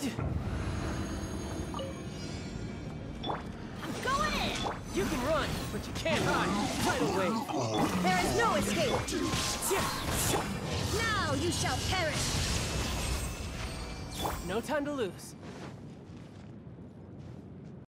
I'm going in! You can run, but you can't hide. Right away. There is no escape. Now you shall perish. No time to lose.